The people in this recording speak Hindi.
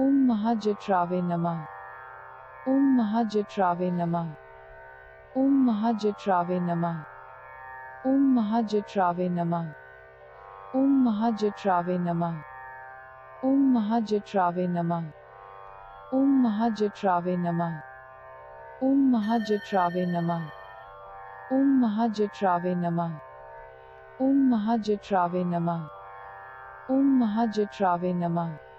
ओम महाजठरावे नमः ओम महाजठरावे नमः ओम महाजठरावे नमः ओम महाजठरावे नमः ओम महाजठरावे नमः ओम महाजठरावे नमः ओम महाजठरावे नमः ओम महाजठरावे नमः ओम महाजठरावे नमः ओम महाजठरावे नमः ओम महाजठरावे नमः